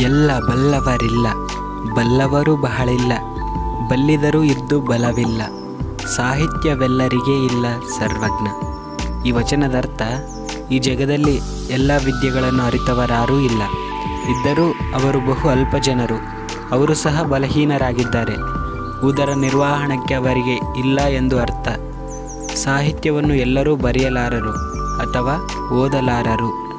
ಎಲ್ಲ ಬಲ್ಲವರಿಲ್ಲ. ಬಲ್ಲವರು ಬಹಳಿಲ್ಲ. ಬಲ್ಲಿದರೂ ಇದ್ದು ಬಲವಿಲ್ಲ. ಸಾಹಿತ್ಯವೆಲ್ಲರಿಗೇ ಇಲ್ಲ ಸರ್ವಜ್ಞ. ಈ ವಚನದ ಅರ್ಥ ಈ ಜಗದಲ್ಲಿ ಎಲ್ಲ ವಿದ್ಯೆಗಳನ್ನು ಅರಿತವರಾರೂ ಇಲ್ಲ. ಇದ್ದರೂ ಅವರು ಬಹು ಅಲ್ಪ ಜನರು. ಅವರು ಸಹ ಬಲಹೀನರಾಗಿದ್ದಾರೆ. ಉದರ ನಿರ್ವಹಣಕ್ಕೆ ಅವರಿಗೆ ಇಲ್ಲ ಎಂದು ಅರ್ಥ. ಸಾಹಿತ್ಯವನ್ನು ಎಲ್ಲರೂ ಬರೆಯಲಾರರು ಅಥವಾ ಓದಲಾರರು.